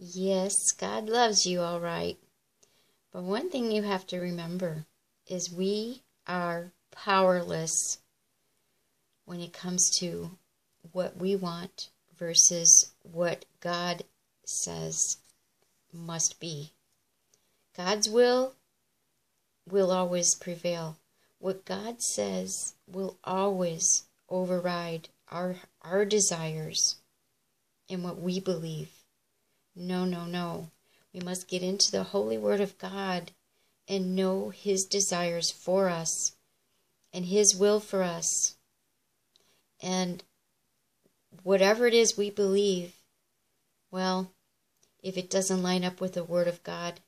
Yes, God loves you all right. But one thing you have to remember is we are powerless when it comes to what we want versus what God says must be. God's will will always prevail. What God says will always override our our desires and what we believe. No, no, no. We must get into the holy word of God and know his desires for us and his will for us. And whatever it is we believe, well, if it doesn't line up with the word of God,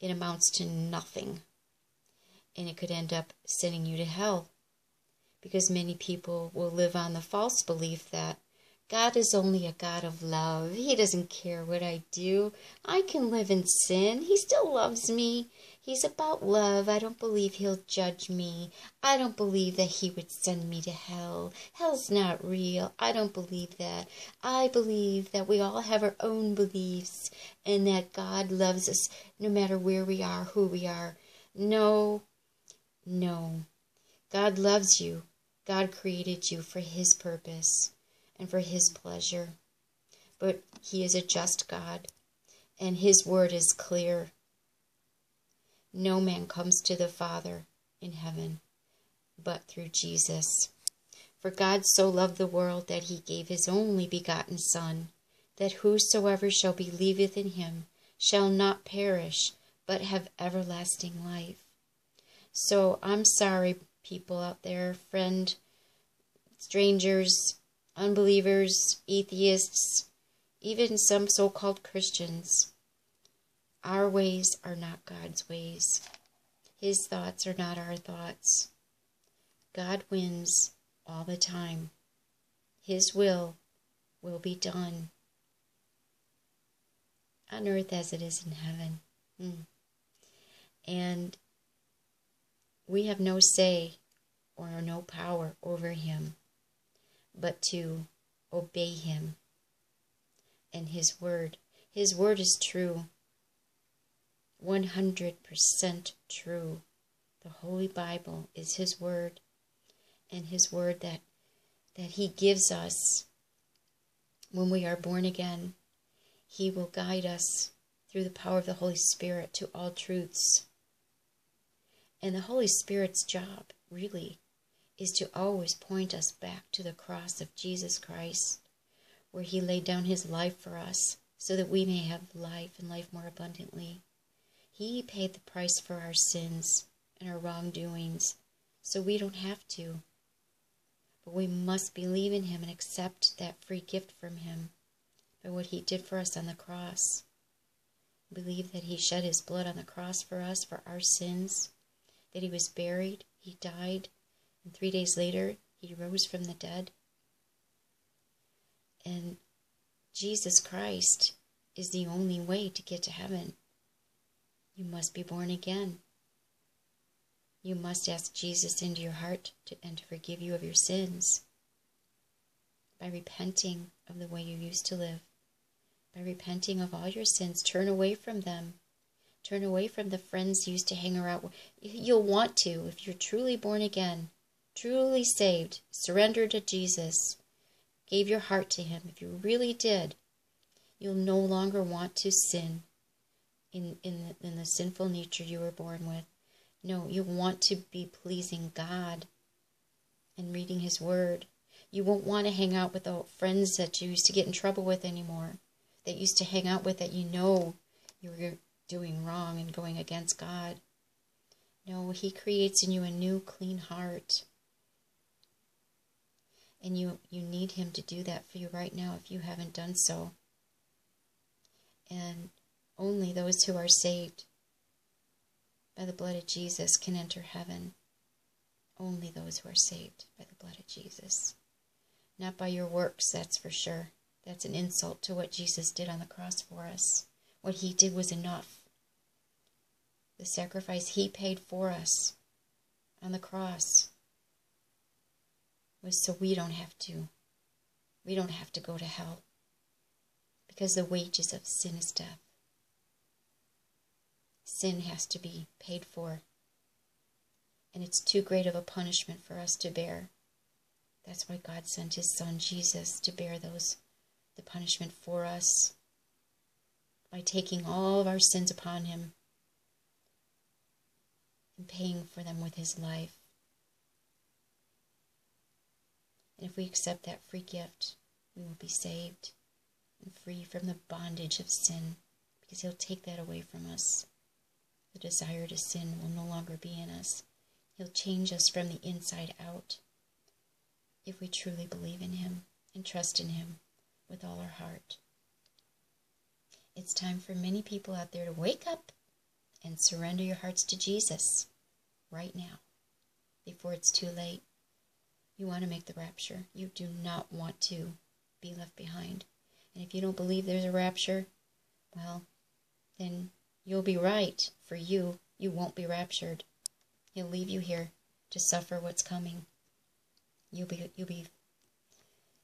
it amounts to nothing. And it could end up sending you to hell. Because many people will live on the false belief that God is only a God of love. He doesn't care what I do. I can live in sin. He still loves me. He's about love. I don't believe he'll judge me. I don't believe that he would send me to hell. Hell's not real. I don't believe that. I believe that we all have our own beliefs and that God loves us no matter where we are, who we are. No, no. God loves you. God created you for his purpose and for his pleasure. But he is a just God, and his word is clear. No man comes to the Father in heaven but through Jesus. For God so loved the world that he gave his only begotten Son, that whosoever shall believeth in him shall not perish, but have everlasting life. So I'm sorry, people out there, friend, strangers, unbelievers, atheists, even some so called Christians. Our ways are not God's ways. His thoughts are not our thoughts. God wins all the time. His will will be done on earth as it is in heaven. Hmm. And we have no say or no power over him but to obey him and his word. His word is true, 100% true. The Holy Bible is his word and his word that that he gives us when we are born again. He will guide us through the power of the Holy Spirit to all truths. And the Holy Spirit's job, really, is to always point us back to the cross of Jesus Christ, where he laid down his life for us so that we may have life and life more abundantly. He paid the price for our sins and our wrongdoings, so we don't have to. But we must believe in him and accept that free gift from him by what he did for us on the cross. Believe that he shed his blood on the cross for us for our sins, that he was buried, he died, and three days later, he rose from the dead. And Jesus Christ is the only way to get to heaven. You must be born again. You must ask Jesus into your heart to, and to forgive you of your sins by repenting of the way you used to live. By repenting of all your sins, turn away from them. Turn away from the friends you used to hang around with. You'll want to if you're truly born again truly saved, surrendered to Jesus, gave your heart to Him, if you really did, you'll no longer want to sin in, in, the, in the sinful nature you were born with. No, you want to be pleasing God and reading His Word. You won't want to hang out with the friends that you used to get in trouble with anymore, that used to hang out with that you know you were doing wrong and going against God. No, He creates in you a new, clean heart and you, you need Him to do that for you right now if you haven't done so. And only those who are saved by the blood of Jesus can enter heaven. Only those who are saved by the blood of Jesus. Not by your works, that's for sure. That's an insult to what Jesus did on the cross for us. What he did was enough. The sacrifice he paid for us on the cross was so we don't have to. We don't have to go to hell because the wages of sin is death. Sin has to be paid for, and it's too great of a punishment for us to bear. That's why God sent his son Jesus to bear those the punishment for us by taking all of our sins upon him and paying for them with his life. And if we accept that free gift, we will be saved and free from the bondage of sin because he'll take that away from us. The desire to sin will no longer be in us. He'll change us from the inside out if we truly believe in him and trust in him with all our heart. It's time for many people out there to wake up and surrender your hearts to Jesus right now before it's too late. You want to make the rapture. You do not want to be left behind. And if you don't believe there's a rapture, well, then you'll be right. For you, you won't be raptured. He'll leave you here to suffer what's coming. You'll be you'll be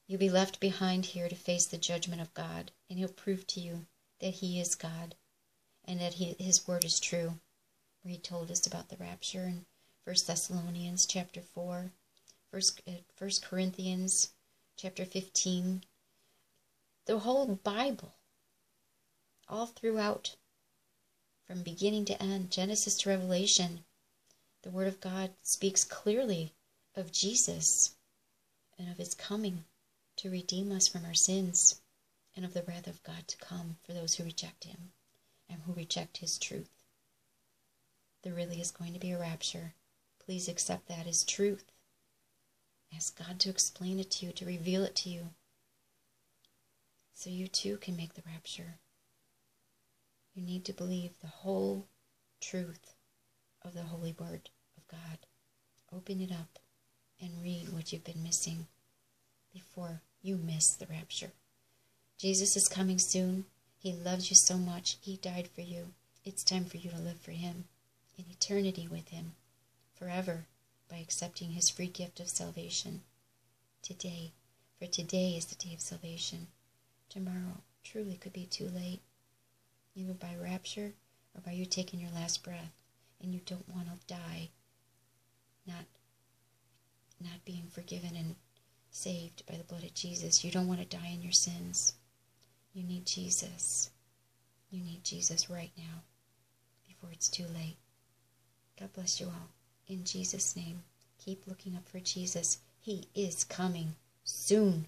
you'll be left behind here to face the judgment of God, and he'll prove to you that he is God and that he, his word is true. Where he told us about the rapture in First Thessalonians chapter 4, First, uh, First Corinthians chapter 15, the whole Bible, all throughout, from beginning to end, Genesis to Revelation, the Word of God speaks clearly of Jesus and of His coming to redeem us from our sins and of the wrath of God to come for those who reject Him and who reject His truth. There really is going to be a rapture. Please accept that as truth. Ask God to explain it to you, to reveal it to you, so you too can make the rapture. You need to believe the whole truth of the Holy Word of God. Open it up and read what you've been missing before you miss the rapture. Jesus is coming soon. He loves you so much. He died for you. It's time for you to live for Him in eternity with Him forever by accepting His free gift of salvation today. For today is the day of salvation. Tomorrow truly could be too late, either by rapture or by you taking your last breath, and you don't want to die not not being forgiven and saved by the blood of Jesus. You don't want to die in your sins. You need Jesus. You need Jesus right now before it's too late. God bless you all. In Jesus' name, keep looking up for Jesus. He is coming soon.